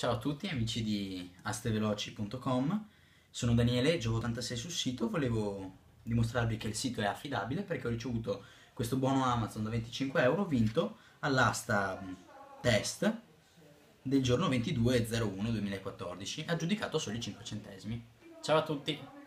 Ciao a tutti amici di asteveloci.com, sono Daniele, gioco 86 sul sito, volevo dimostrarvi che il sito è affidabile perché ho ricevuto questo buono Amazon da 25 euro vinto all'asta mm, test del giorno 22.01.2014, aggiudicato solo soli 5 centesimi. Ciao a tutti!